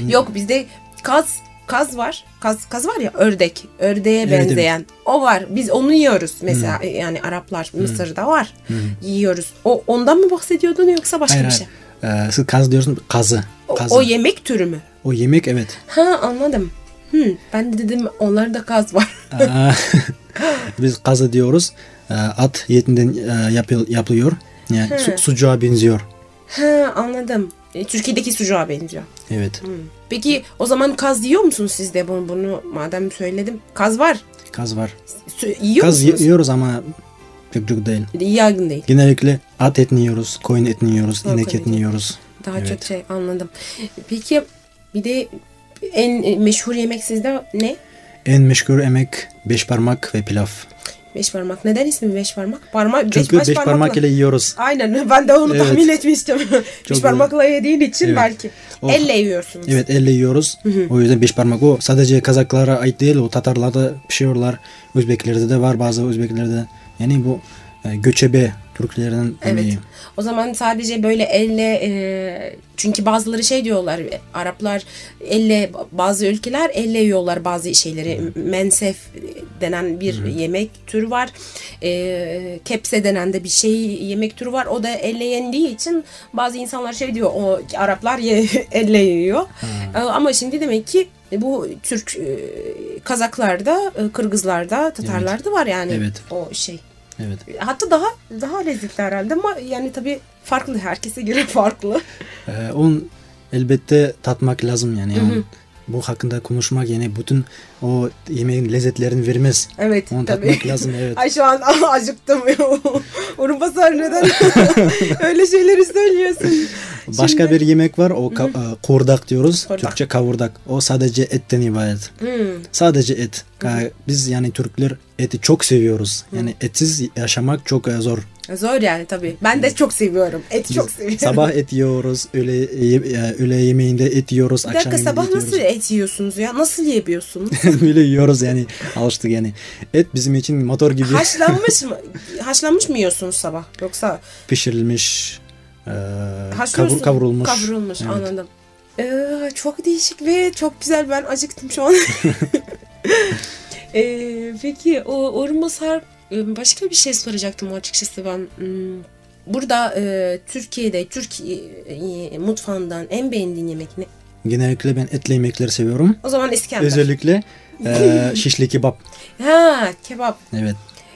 Yok bizde kaz kaz var. Kaz kaz var ya ördek. Ördeğe Evet, benzeyen. O var. Biz onu yiyoruz. Mesela yani Araplar Mısır'da var. Yiyoruz. O ondan mı bahsediyordun yoksa başka Hayır bir hayır. şey? E, siz kaz diyorsun kazı. O, Kazı. o yemek türü mü? O yemek evet. Ha anladım. Hı, ben de dedim onlarda kaz var. Biz kazı diyoruz. E, At yetinden e, yapıl- yapılıyor. Yani su, sucuğa benziyor. ha anladım. E, Türkiye'deki sucuğa benziyor. Evet. Peki o zaman kaz yiyor musunuz siz de bunu, bunu madem söyledim. Kaz var. Kaz var. Sü- Yiyor Kaz musunuz? yiyoruz ama pek çok değil. Yaygın değil. Genellikle at etini yiyoruz, koyun etini yiyoruz, Ha, inek etini eti. yiyoruz. Daha Evet. çok şey anladım. Peki bir de en meşhur yemek sizde ne? En meşhur emek beş parmak ve pilav. Beş parmak. Neden ismi beş parmak? Beş, Çünkü baş beş parmak ile yiyoruz. Aynen ben de onu Evet. tahmin etmiştim. beş güzel. parmakla yediğin için Evet. belki. O- Elle yiyorsunuz. Evet elle yiyoruz. O yüzden beş parmak. O sadece Kazaklara ait değil. O Tatarlarda pişiyorlar. Özbeklerde de var bazı Özbeklerde. Yani bu e, göçebe Türklerin Evet. yemeği. O zaman sadece böyle elle e, çünkü bazıları şey diyorlar Araplar elle bazı ülkeler elle yiyorlar bazı şeyleri. Mensef denen bir yemek türü var. E, kepse denen de bir şey yemek türü var. O da elle yendiği için bazı insanlar şey diyor o Araplar ye, elle yiyor. E, ama şimdi demek ki bu Türk e, Kazaklarda, e, Kırgızlarda, Tatarlarda var yani Evet. o şey. Evet. Hatta daha daha lezzetli herhalde ama yani tabii farklı herkese göre farklı. Ee, on elbette tatmak lazım yani. Yani bu hakkında konuşmak yani bütün o yemeğin lezzetlerini vermez. Evet Onu tabii. tatmak lazım evet. Ay şu an acıktım. Orun basar neden öyle şeyleri söylüyorsun? Başka Şimdi- bir yemek var o ka- e, kurdak diyoruz. Kurdak. Türkçe kavurdak. O sadece etten ibaret. Hmm. Sadece et. Ka- Biz yani Türkler eti çok seviyoruz. Yani etsiz yaşamak çok e, zor. Zor yani tabii. Ben de çok seviyorum. Et çok seviyorum. Sabah et yiyoruz, öğle, e, öğle yemeğinde et yiyoruz, bir akşam dakika yemeğinde sabah et nasıl et yiyorsunuz ya? Nasıl yiyebiliyorsunuz? Böyle yiyoruz yani alıştık yani. Et bizim için motor gibi Haşlanmış mı? Haşlanmış mı yiyorsunuz sabah? Yoksa pişirilmiş, e, haşlıyorsun. kavur, kavrulmuş. Kavrulmuş Evet. anladım. Ee, çok değişik ve çok güzel. Ben acıktım şu an. Ee, peki o Ormasar e, başka bir şey soracaktım açıkçası ben. Hmm, Burada e, Türkiye'de Türk e, mutfağından en beğendiğin yemek ne? Genellikle ben etli yemekleri seviyorum. O zaman İskender. Özellikle e, şişli kebap. Ha kebap. Evet.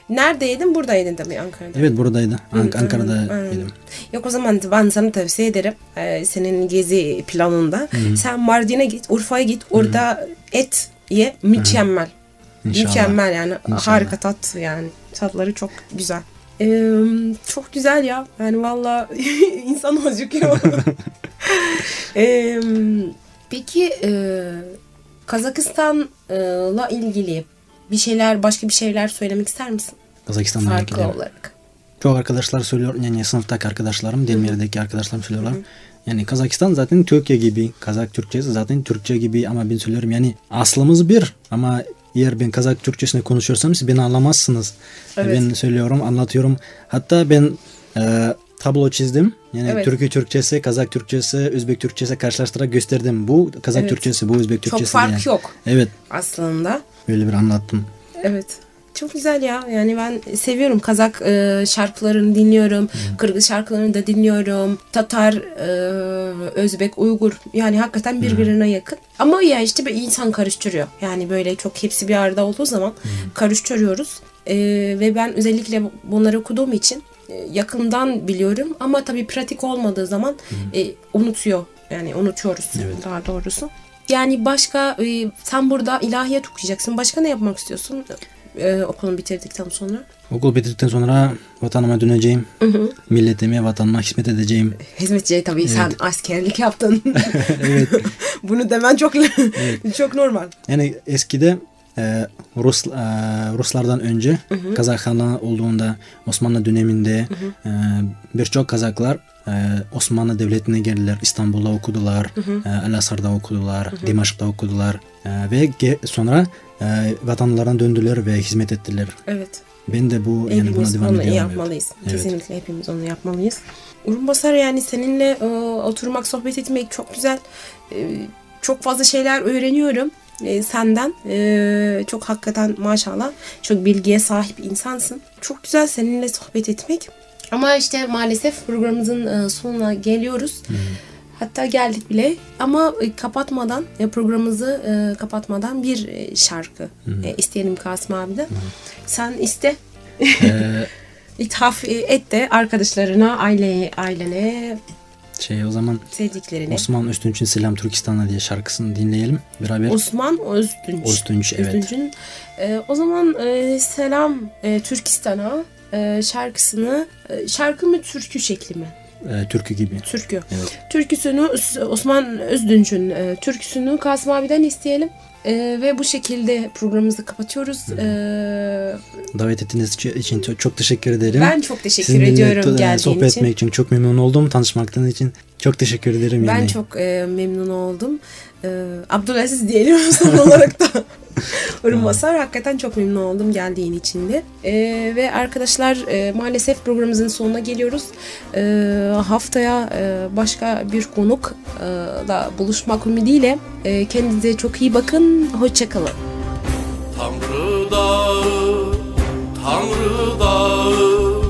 Neredeydin? Buradaydın tabii Ankara'da. Evet buradaydı. Ank- Ankara'da Aynen. yedim. Yok o zaman ben sana tavsiye ederim. Ee, senin gezi planında. Sen Mardin'e git, Urfa'ya git. Orada et ye. Mükemmel. İnşallah. Mükemmel yani. İnşallah. Harika tat yani. Tatları çok güzel. Ee, çok güzel ya. Yani valla insan acıkıyor. Ee, peki e, Kazakistan'la ilgili bir şeyler, başka bir şeyler söylemek ister misin? Kazakistan'dan Farklı ilgili. olarak. Çok arkadaşlar söylüyor. Yani sınıftaki arkadaşlarım, Demir'deki arkadaşlarım söylüyorlar. Yani Kazakistan zaten Türkiye gibi. Kazak Türkçesi zaten Türkçe gibi ama ben söylüyorum yani aslımız bir ama eğer ben Kazak Türkçesini konuşuyorsam siz beni anlamazsınız. Evet. Ben söylüyorum, anlatıyorum. Hatta ben e, tablo çizdim. Yani Evet. Türkü Türkçesi, Kazak Türkçesi, Özbek Türkçesi karşılaştırarak gösterdim. Bu Kazak Evet. Türkçesi, bu Özbek Çok Türkçesi. fark yani. yok Evet, aslında. Böyle bir anlattım. Evet. Çok güzel ya. Yani ben seviyorum Kazak e, şarkılarını dinliyorum. Kırgız şarkılarını da dinliyorum. Tatar, e, Özbek, Uygur. Yani hakikaten birbirine yakın. Ama ya işte bir insan karıştırıyor. Yani böyle çok hepsi bir arada olduğu zaman karıştırıyoruz. E, ve ben özellikle bunları okuduğum için e, yakından biliyorum. Ama tabii pratik olmadığı zaman e, unutuyor. Yani unutuyoruz Evet. daha doğrusu. Yani başka e, sen burada ilahiyat okuyacaksın. Başka ne yapmak istiyorsun e, okulunu bitirdikten sonra? Okul bitirdikten sonra vatanıma döneceğim. Milletime, vatanıma hizmet edeceğim. Hizmetçi tabii sen askerlik yaptın. evet. Bunu demen çok çok normal. Yani eskide e, Rus e, Ruslardan önce Kazak Hanı olduğunda Osmanlı döneminde e, birçok Kazaklar Osmanlı Devleti'ne geldiler. İstanbul'da okudular, e, El-Asar'da okudular, Dimaşk'ta okudular E, ve sonra e, vatanlarına döndüler ve hizmet ettiler. Evet. Ben de bu yani buna hepimiz devam ediyorum. yapmalıyız. Evet. Kesinlikle hepimiz onu yapmalıyız. Urunbasar yani seninle e, oturmak, sohbet etmek çok güzel. E, çok fazla şeyler öğreniyorum e, senden. E, çok hakikaten maşallah çok bilgiye sahip insansın. Çok güzel seninle sohbet etmek. Ama işte maalesef programımızın e, sonuna geliyoruz. Hatta geldik bile ama e, kapatmadan e, programımızı kapatmadan bir şarkı e, isteyelim Kasım abiden. Sen iste. E, İthaf et de arkadaşlarına, aile, ailene, şey o zaman sevdiklerine. Osman Öztünç'ün Selam Türkistan'a diye şarkısını dinleyelim beraber. Osman Özdünç. Özdünç, evet. Özdünç'ün, e, o zaman e, Selam e, Türkistan'a e, şarkısını, e, şarkı mı türkü şekli mi? E, türkü gibi. Türkü. Evet. Türküsünü Os- Osman Özdünç'ün e, türküsünü Kasım abiden isteyelim. E, ve bu şekilde programımızı kapatıyoruz. E, Davet ettiğiniz için- çok, teşekkür ederim. ben çok teşekkür Sizinle ediyorum geldiğin sohbet için. etmek için çok memnun oldum. Tanışmaktan için çok teşekkür ederim. Ben yani. çok e, memnun oldum. E, Abdülaziz diyelim son olarak da. Urmasar hakikaten çok memnun oldum geldiğin için de. E, ve arkadaşlar e, maalesef programımızın sonuna geliyoruz. E, haftaya e, başka bir konuk e, da buluşmak ümidiyle e, kendinize çok iyi bakın. Hoşçakalın. Tanrı dağı, Tanrı dağı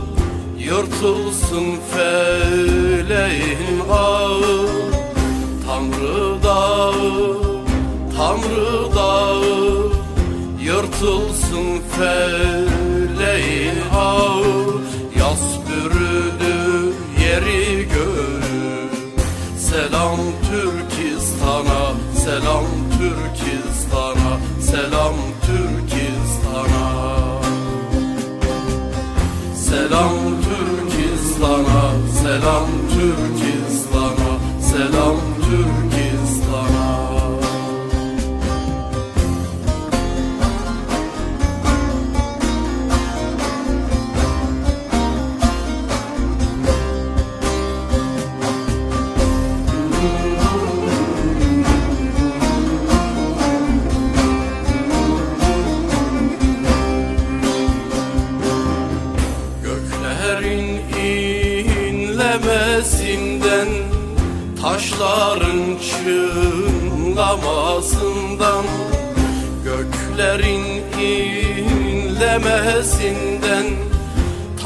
Yırtılsın feleğin Yırtılsın feleğin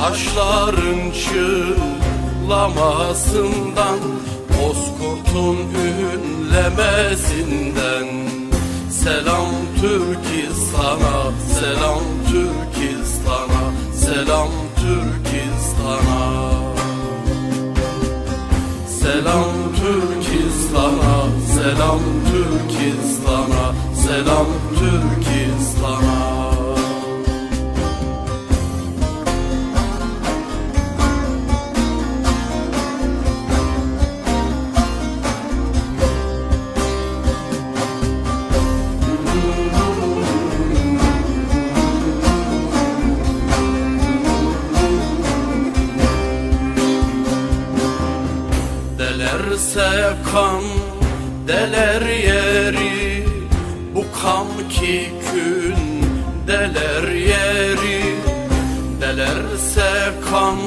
Taşların çınlamasından Bozkurtun ünlemesinden. Selam Türkistan'a, selam Türkistan'a, selam Türkistan'a Selam Türkistan'a, selam Türkistan'a, selam Türkistan'a Delerse kan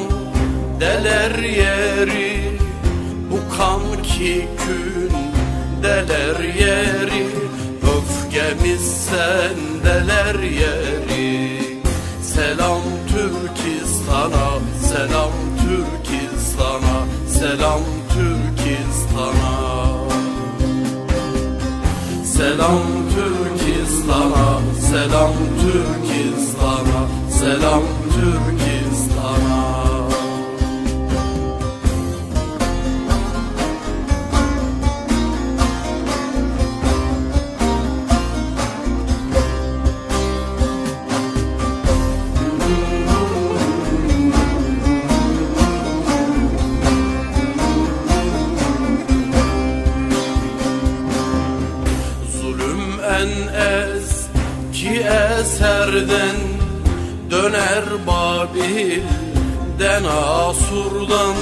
deler yeri Bu kan ki kün deler yeri Öfkemiz sendeler yeri Selam Türkistan'a, selam Türkistan'a, selam Türkistan'a. Selam Türkistan'a, selam Türkistan'a, selam Türkistan'a. Döner Babil'den Asur'dan.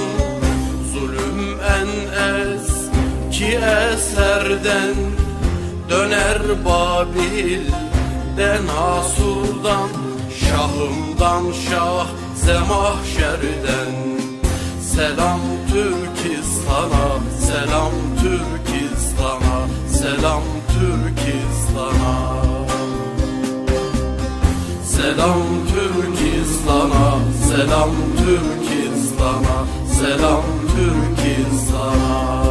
Zulüm en eski eserden Döner Babil'den Asur'dan. Şahımdan şah zemahşerden Selam Türkistan'a, selam Türkistan'a, selam Türkistan'a. Selam Türkistan'a, selam Türkistan'a, selam Türkistan'a.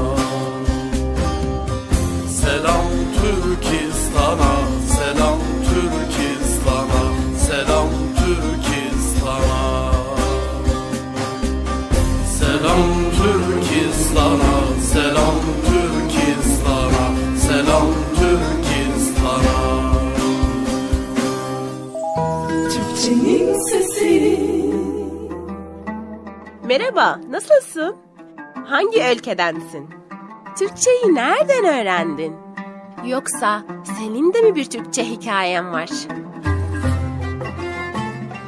Merhaba, nasılsın? Hangi ülkedensin? Türkçeyi nereden öğrendin? Yoksa senin de mi bir Türkçe hikayen var?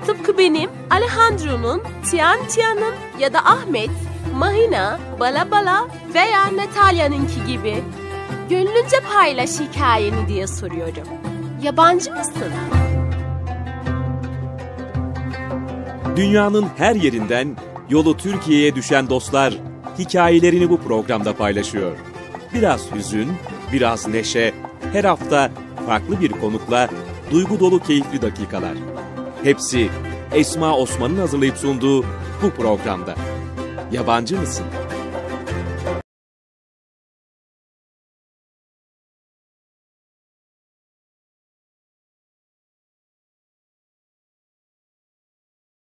Tıpkı benim Alejandro'nun, Tian Tian'ın ya da Ahmet, Mahina, Bala Bala veya Natalya'nınki gibi. Gönlünce paylaş hikayeni diye soruyorum. Yabancı mısın? Dünyanın her yerinden yolu Türkiye'ye düşen dostlar hikayelerini bu programda paylaşıyor. Biraz hüzün, biraz neşe, her hafta farklı bir konukla duygu dolu keyifli dakikalar. Hepsi Esma Osman'ın hazırlayıp sunduğu bu programda. Yabancı mısın?